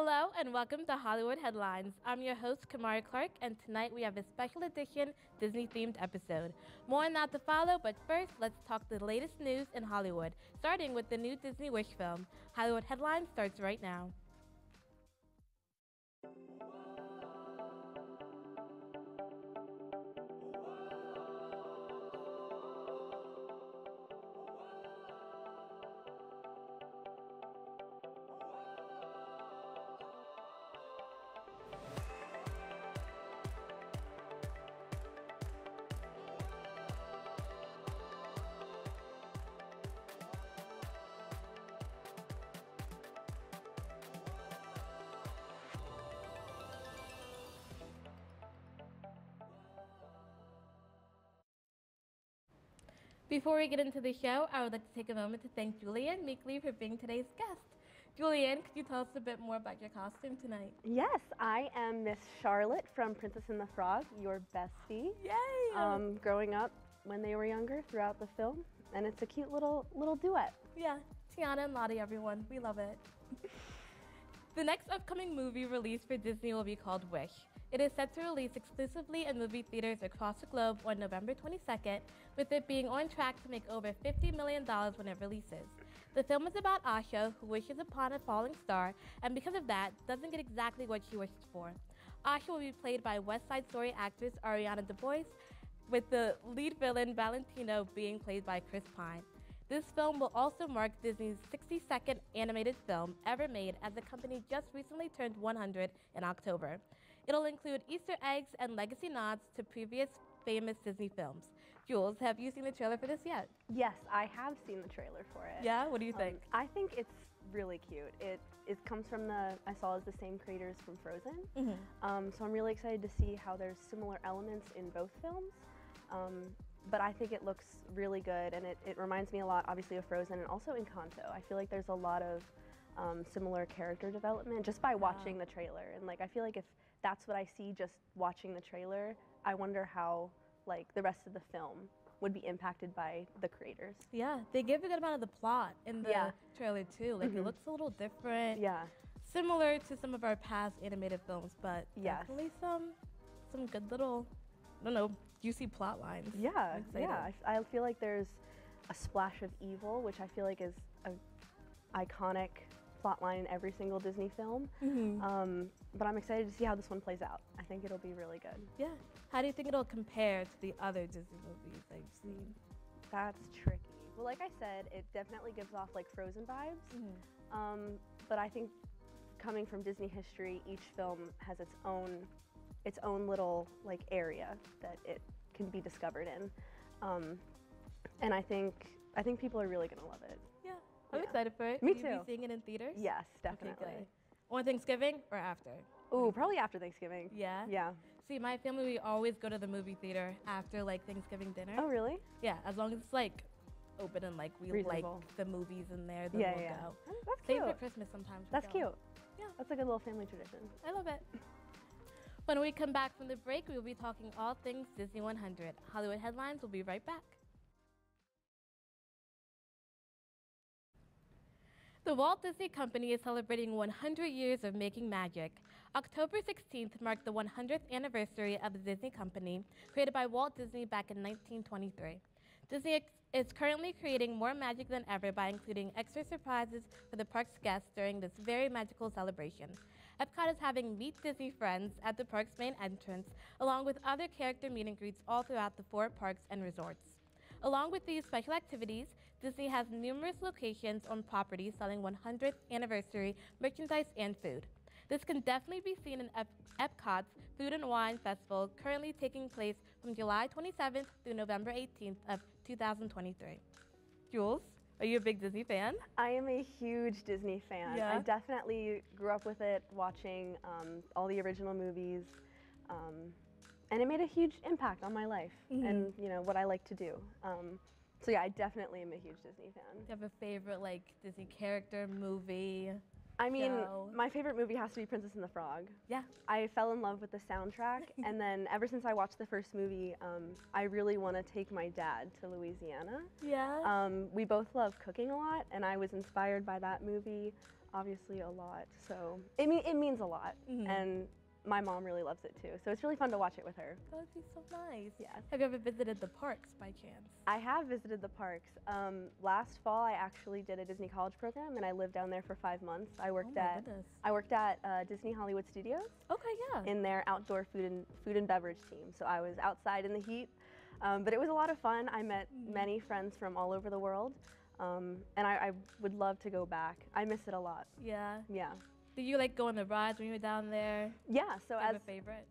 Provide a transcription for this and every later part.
Hello and welcome to Hollywood Headlines. I'm your host, Kamari Clark, and tonight we have a special edition Disney themed episode. More on that to follow, but first, let's talk the latest news in Hollywood, starting with the new Disney Wish film. Hollywood Headlines starts right now. Before we get into the show, I would like to take a moment to thank Julianne Meekly for being today's guest. Julianne, could you tell us a bit more about your costume tonight? Yes, I am Miss Charlotte from Princess and the Frog, your bestie. Yay! Um, growing up when they were younger throughout the film, and it's a cute little little duet. Yeah, Tiana and Lottie, everyone, we love it. the next upcoming movie released for Disney will be called Wish. It is set to release exclusively in movie theaters across the globe on November 22nd, with it being on track to make over $50 million when it releases. The film is about Asha, who wishes upon a falling star, and because of that, doesn't get exactly what she wished for. Asha will be played by West Side Story actress Ariana DeBose, with the lead villain Valentino being played by Chris Pine. This film will also mark Disney's 62nd animated film ever made as the company just recently turned 100 in October. It'll include Easter eggs and legacy nods to previous famous Disney films. Jules, have you seen the trailer for this yet? Yes, I have seen the trailer for it. Yeah, what do you think? Um, I think it's really cute. It it comes from the I saw as the same creators from Frozen. Mm-hmm. Um, so I'm really excited to see how there's similar elements in both films. Um, but I think it looks really good, and it, it reminds me a lot, obviously, of Frozen and also Encanto. I feel like there's a lot of um, similar character development just by watching the trailer. And like, I feel like if that's what I see just watching the trailer, I wonder how like the rest of the film would be impacted by the creators. Yeah, they give a good amount of the plot in the Yeah. trailer too. Like it looks a little different. Yeah. Similar to some of our past animated films, but Yes. definitely some some good little I don't know, juicy plot lines. Yeah, yeah. I, I feel like there's a splash of evil, which I feel like is an iconic plot line in every single Disney film. Mm-hmm. Um, but I'm excited to see how this one plays out. I think it'll be really good. Yeah. How do you think it'll compare to the other Disney movies that you've seen? That's tricky. Well, like I said, it definitely gives off like Frozen vibes. Mm-hmm. Um, but I think coming from Disney history, each film has its own its own little like area that it can be discovered in. Um, and I think I think people are really gonna love it. Yeah. I'm Yeah. excited for it. Me Will you too. be seeing it in theaters? Yes, definitely. good. On Thanksgiving or after? Oh, probably after Thanksgiving. Yeah. Yeah. See, my family we always go to the movie theater after like Thanksgiving dinner. Oh, really? Yeah, as long as it's like open and like we Reasonable. like the movies in there, then Yeah, we'll yeah. go. That's Same cute. for Christmas sometimes. That's go. cute. Yeah. That's a good little family tradition. I love it. When we come back from the break, we will be talking all things Disney 100. Hollywood headlines will be right back. The Walt Disney Company is celebrating 100 years of making magic. October 16th marked the 100th anniversary of the Disney Company, created by Walt Disney back in 1923. Disney is currently creating more magic than ever by including extra surprises for the park's guests during this very magical celebration. Epcot is having Meet Disney Friends at the park's main entrance, along with other character meet and greets all throughout the four parks and resorts. Along with these special activities, Disney has numerous locations on property selling 100th anniversary merchandise and food. This can definitely be seen in Ep- Epcot's Food and Wine Festival, currently taking place from July 27th through November 18th of 2023. Jules, are you a big Disney fan? I am a huge Disney fan. Yeah? I definitely grew up with it, watching um, all the original movies, um, and it made a huge impact on my life Mm-hmm. and you know what I like to do. Um, so yeah, I definitely am a huge Disney fan. Do you have a favorite like Disney character, movie? I mean, my favorite movie has to be Princess and the Frog. Yeah. I fell in love with the soundtrack, and then ever since I watched the first movie, um, I really want to take my dad to Louisiana. Yeah. Um, we both love cooking a lot, and I was inspired by that movie. obviously a lot. So it mean it means a lot, Mhm. and my mom really loves it too. So it's really fun to watch it with her. That would be so nice. Yes. Have you ever visited the parks by chance? I have visited the parks. Um, last fall, I actually did a Disney College program, and I lived down there for five months. I oh worked my at goodness. I worked at uh, Disney Hollywood Studios Okay, yeah. in their outdoor food and food and beverage team. So I was outside in the heat, um, but it was a lot of fun. I met Mhm. many friends from all over the world, um, and I, I would love to go back. I miss it a lot. yeah. Yeah, Did you like go on the rides when you were down there? yeah. So Do you have as a favorite?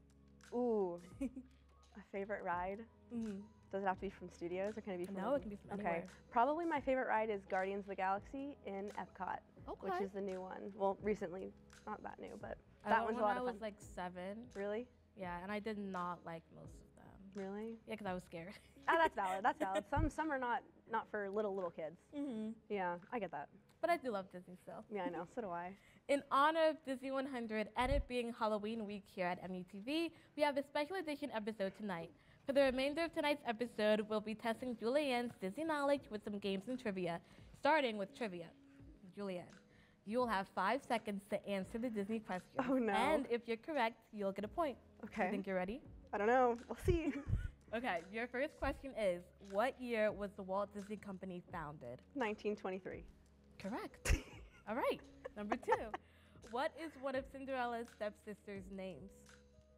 ooh, a favorite ride. hmm Does it have to be from studios or can it be from? No, it can be from Okay, anywhere. probably my favorite ride is Guardians of the Galaxy in Epcot, Okay. which is the new one. Well, recently, not that new, but I that one's a when lot I of was like seven. really, Yeah, and I did not like most of them. really. Yeah, because I was scared. ah, that's valid. That's valid. Some some are not not for little little kids. hmm Yeah, I get that. But I do love Disney still. Yeah, I know. So do I. In honor of Disney 100 and it being Halloween week here at MUTV, we have a special edition episode tonight. For the remainder of tonight's episode, we'll be testing Julianne's Disney knowledge with some games and trivia, starting with trivia. Julianne, you'll have five seconds to answer the Disney question. Oh, no. And if you're correct, you'll get a point. Okay. You think you're ready? I don't know. We'll see. Okay, your first question is What year was the Walt Disney Company founded? 1923. Correct. All right, number two. What is one of Cinderella's stepsisters' names?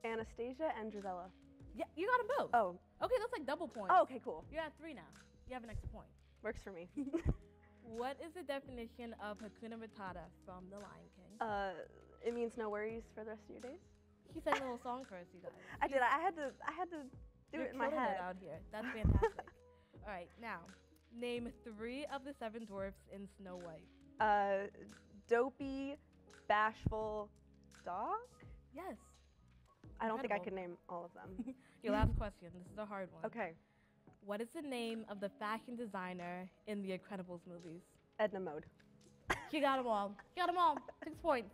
Anastasia and Drizella. Yeah, you got them both. Oh. Okay, that's like double points. Oh, okay, cool. You're at three now. You have an extra point. Works for me. What is the definition of Hakuna Matata from The Lion King? uh, it means no worries for the rest of your days. He sang a little song for us, you guys. I did. I had to. I had to do You're it in my head. it out here. That's fantastic. All right, now name three of the seven dwarfs in Snow White. Uh, dopey, bashful, Doc. Yes. I don't think I can name all of them. Your last question. This is a hard one. okay, What is the name of the fashion designer in the Incredibles movies? Edna Mode. You got them all. You got them all. Six points.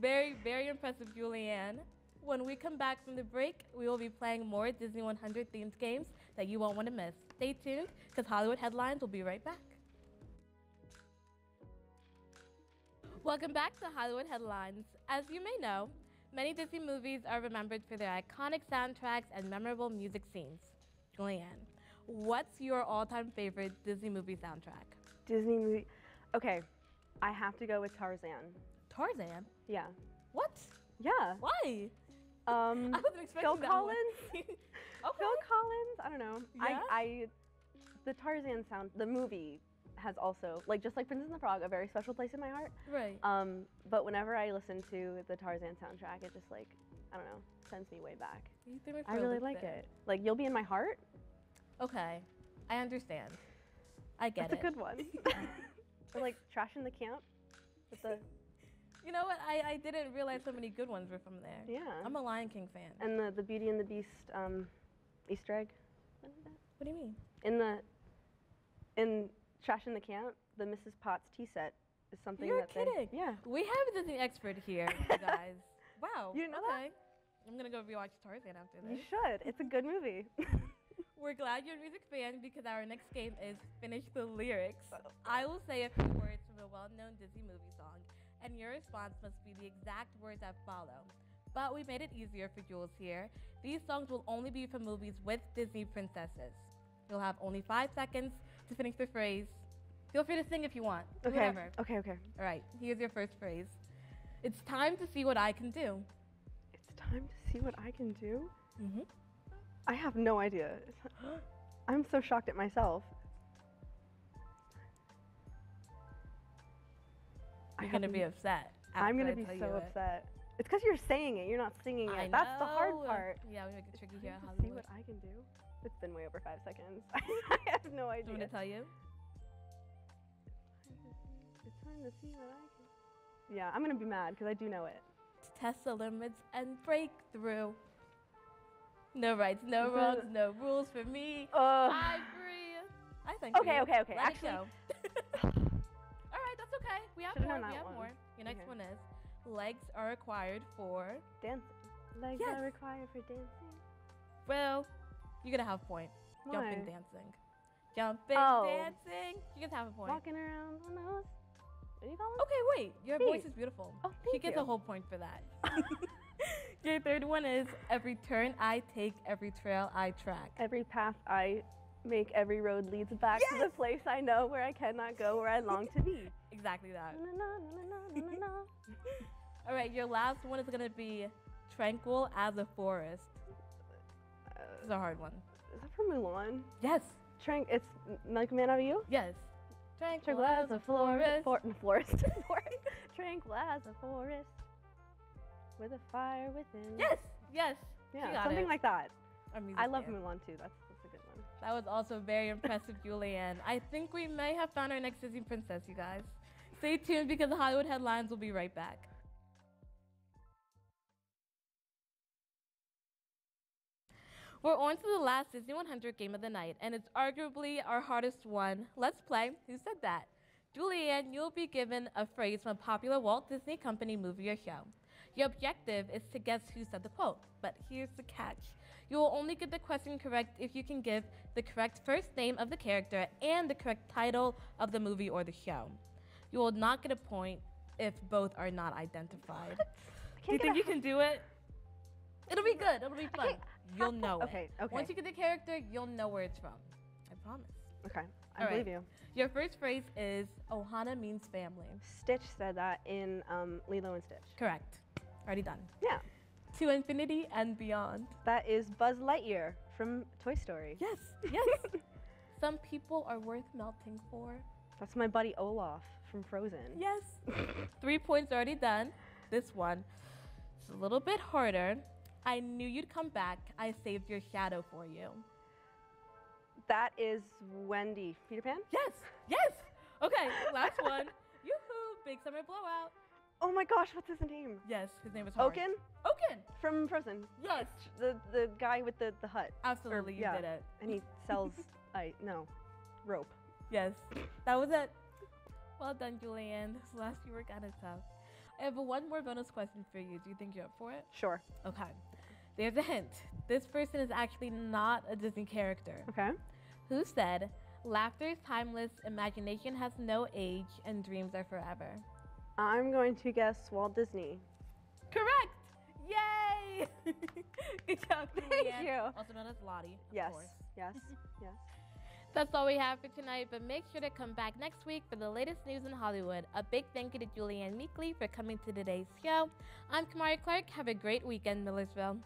Very, very impressive, Julianne. When we come back from the break, we will be playing more Disney 100 themed games that you won't want to miss. Stay tuned, because Hollywood Headlines will be right back. Welcome back to Hollywood Headlines. As you may know, many Disney movies are remembered for their iconic soundtracks and memorable music scenes. Julianne, what's your all-time favorite Disney movie soundtrack? Disney movie. Okay, I have to go with Tarzan. Tarzan. Yeah. What? Yeah. Why? Um, I wasn't expecting Phil. Collins. okay. Phil Collins. I don't know. Yeah? I, I, the Tarzan sound, the movie has also like just like Princess and the Frog, a very special place in my heart. Right. Um, but whenever I listen to the Tarzan soundtrack, it just like I don't know, sends me way back. You threw I really like there. it. Like you'll be in my heart. Okay. I understand. I get That's it. a good one. like trash in the camp with the You know what? I, I didn't realize so many good ones were from there. yeah. I'm a Lion King fan. and the the Beauty and the Beast um, Easter egg. What do you mean? In the in trash in the camp, the Mrs. Potts tea set is something You're that they- kidding. yeah. We have a Disney expert here, you guys. Wow. You didn't know that? I'm gonna go rewatch Tarzan after this. You should. It's a good movie. We're glad you're a music fan because our next game is Finish the Lyrics. I will say a few words from a well known Disney movie song, and your response must be the exact words that follow. But we made it easier for Jules here. These songs will only be from movies with Disney princesses. You'll have only five seconds to finish the phrase. Feel free to sing if you want. Okay. Whatever. Okay. Okay. All right, here's your first phrase. It's time to see what I can do. It's time to see what I can do. Mm-hmm. I have no idea. I'm so shocked at myself. You're gonna be upset. I'm gonna be so it. upset. It's because you're saying it. You're not singing it. I That's the hard part. Yeah, we make it tricky here at time see what I can do. It's been way over five seconds. I have no Do you want idea. to tell you? It's time to see what I can. Yeah, I'm gonna be mad because I do know it. To test the limits and break through. No rights, no wrongs, no rules for me. Uh, I agree. I think. Okay, okay, okay, Let actually- okay. We have Should've more. We have one. more. Your next Okay. one is legs are required for. dancing. Legs Yes. are required for dancing. Well, you're gonna have a point. Jumping dancing. Jumping Oh. dancing. You can have a point. Walking around on those. What do you call? Okay, wait. Your Pete. voice is beautiful. Oh, thank she gets you. a whole point for that. Your third one is every turn I take, every trail I track. Every path I make, every road leads back to the place I know where I cannot go, where I long to be. Exactly that. All right, your last one is gonna be tranquil as a forest. Uh, This is a hard one. is that from Mulan? Yes, Trank, it's like man out of you? yes. Tranquil Tranquil as a forest. For- forest. forest. Tranquil as a forest. With a fire within. Yes, yes. Yeah, something it. like that. I love. Mulan too. That's, That was also very impressive, Julianne. I think we may have found our next Disney princess, you guys. Stay tuned because the Hollywood headlines will be right back. We're on to the last Disney 100 game of the night, and it's arguably our hardest one. Let's play Who Said That? Julianne, you'll be given a phrase from a popular Walt Disney Company movie or show. Your objective is to guess who said the quote, but here's the catch. You will only get the question correct if you can give the correct first name of the character and the correct title of the movie or the show. You will not get a point if both are not identified. Do you think you can do it? It'll be good. It'll be fun. You'll know Okay, it. okay. Once you get the character, you'll know where it's from. I promise. Okay, I All right. believe you. Your first phrase is Ohana means family. Stitch said that in um, Lilo and Stitch. Correct. Already done. Yeah, To infinity and beyond. that is Buzz Lightyear from Toy Story. Yes, yes. Some people are worth melting for. That's my buddy Olaf from Frozen. Yes. Three points already done. This one is a little bit harder. I knew you'd come back. I saved your shadow for you. That is Wendy. Peter Pan? Yes, yes. Okay, last one. Yoo-hoo, big summer blowout. Oh my gosh, what's his name? Yes, his name is Horace. Oaken Oaken. from Frozen. Yes, The the guy with the, the hut. absolutely, you yeah. did it. And he sells I no. Rope. Yes, that was it. Well done, Julianne. This last few were kind of tough. I have one more bonus question for you. Do you think you're up for it? Sure. Okay. There's a hint. This person is actually not a Disney character. Okay. Who said, Laughter is timeless, imagination has no age, and dreams are forever? I'm going to guess Walt Disney. Correct! Yay! Good job, Thank Julianne. you. Also known as Lottie, of Yes. course. Yes. Yes. That's all we have for tonight, but make sure to come back next week for the latest news in Hollywood. A big thank you to Julianne Meekley for coming to today's show. I'm Kamari Clark. Have a great weekend, Millersville.